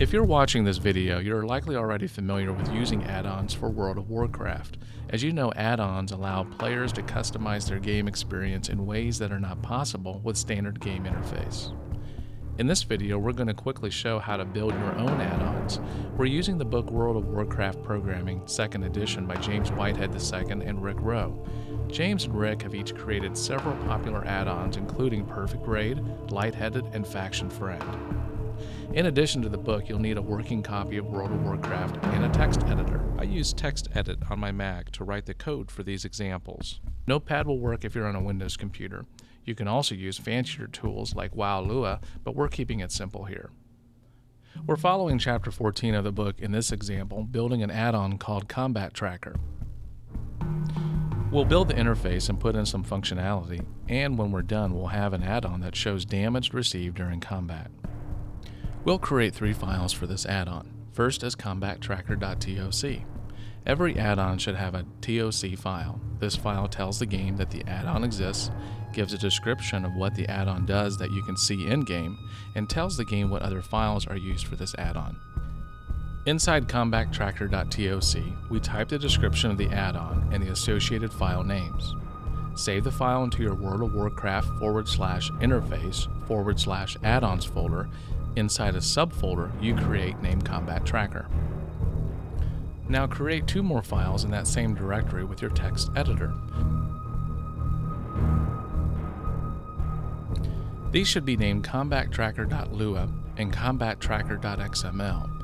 If you're watching this video, you're likely already familiar with using add-ons for World of Warcraft. As you know, add-ons allow players to customize their game experience in ways that are not possible with standard game interface. In this video, we're going to quickly show how to build your own add-ons. We're using the book World of Warcraft Programming, 2nd edition by James Whitehead II and Rick Roe. James and Rick have each created several popular add-ons including Perfect Raid, Lightheaded, and Faction Friend. In addition to the book, you'll need a working copy of World of Warcraft and a text editor. I use TextEdit on my Mac to write the code for these examples. Notepad will work if you're on a Windows computer. You can also use fancier tools like WoW Lua, but we're keeping it simple here. We're following chapter 14 of the book in this example, building an add-on called Combat Tracker. We'll build the interface and put in some functionality, and when we're done, we'll have an add-on that shows damage received during combat. We'll create three files for this add-on. First is combattracker.toc. Every add-on should have a TOC file. This file tells the game that the add-on exists, gives a description of what the add-on does that you can see in-game, and tells the game what other files are used for this add-on. Inside combattracker.toc, we type the description of the add-on and the associated file names. Save the file into your World of Warcraft forward slash interface forward slash add-ons folder Inside a subfolder, you create named Combat Tracker. Now create two more files in that same directory with your text editor. These should be named combattracker.lua and combattracker.xml.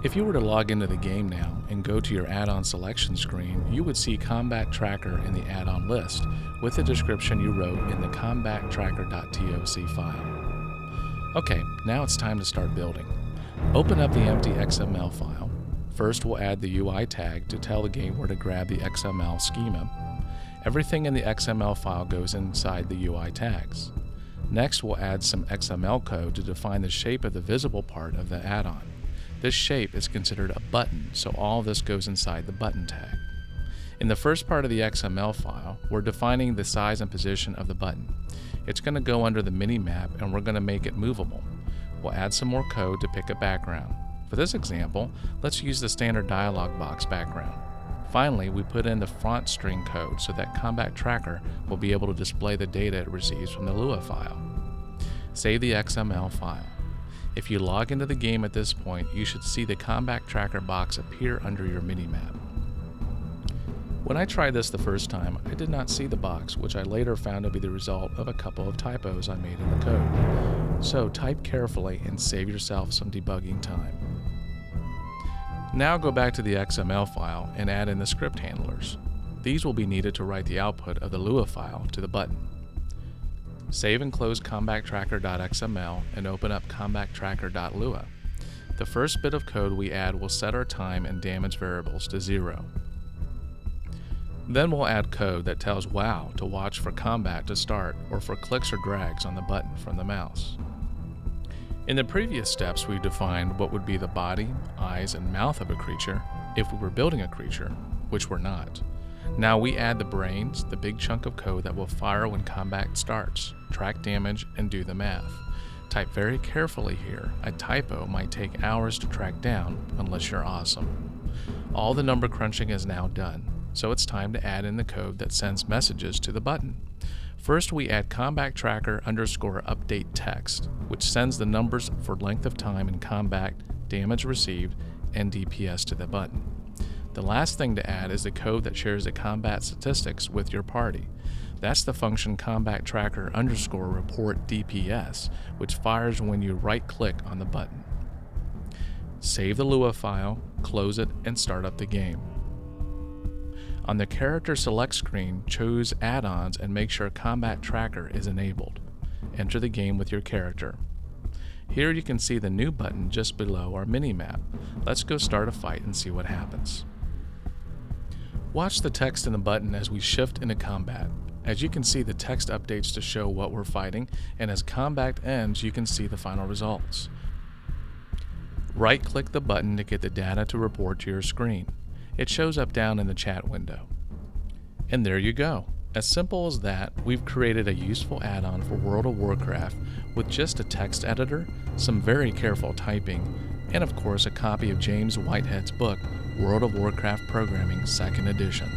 If you were to log into the game now and go to your add-on selection screen, you would see Combat Tracker in the add-on list with the description you wrote in the combattracker.toc file. Okay, now it's time to start building. Open up the empty XML file. First, we'll add the UI tag to tell the game where to grab the XML schema. Everything in the XML file goes inside the UI tags. Next, we'll add some XML code to define the shape of the visible part of the add-on. This shape is considered a button, so all this goes inside the button tag. In the first part of the XML file, we're defining the size and position of the button. It's going to go under the mini map and we're going to make it movable. We'll add some more code to pick a background. For this example, let's use the standard dialog box background. Finally, we put in the font string code so that Combat Tracker will be able to display the data it receives from the Lua file. Save the XML file. If you log into the game at this point, you should see the Combat Tracker box appear under your minimap. When I tried this the first time, I did not see the box, which I later found to be the result of a couple of typos I made in the code. So type carefully and save yourself some debugging time. Now go back to the XML file and add in the script handlers. These will be needed to write the output of the Lua file to the button. Save and close combattracker.xml and open up combattracker.lua. The first bit of code we add will set our time and damage variables to zero. Then we'll add code that tells WoW to watch for combat to start or for clicks or drags on the button from the mouse. In the previous steps, we defined what would be the body, eyes, and mouth of a creature if we were building a creature, which we're not. Now we add the brains, the big chunk of code that will fire when combat starts, track damage, and do the math. Type very carefully here, a typo might take hours to track down unless you're awesome. All the number crunching is now done so it's time to add in the code that sends messages to the button. First, we add combat tracker underscore update text, which sends the numbers for length of time in combat, damage received, and DPS to the button. The last thing to add is the code that shares the combat statistics with your party. That's the function combat tracker underscore report DPS, which fires when you right click on the button. Save the Lua file, close it, and start up the game. On the character select screen, choose add-ons and make sure Combat Tracker is enabled. Enter the game with your character. Here you can see the new button just below our mini-map. Let's go start a fight and see what happens. Watch the text in the button as we shift into combat. As you can see, the text updates to show what we're fighting, and as combat ends, you can see the final results. Right-click the button to get the data to report to your screen. It shows up down in the chat window. And there you go. As simple as that, we've created a useful add on for World of Warcraft with just a text editor, some very careful typing, and of course a copy of James Whitehead's book, World of Warcraft Programming 2nd Edition.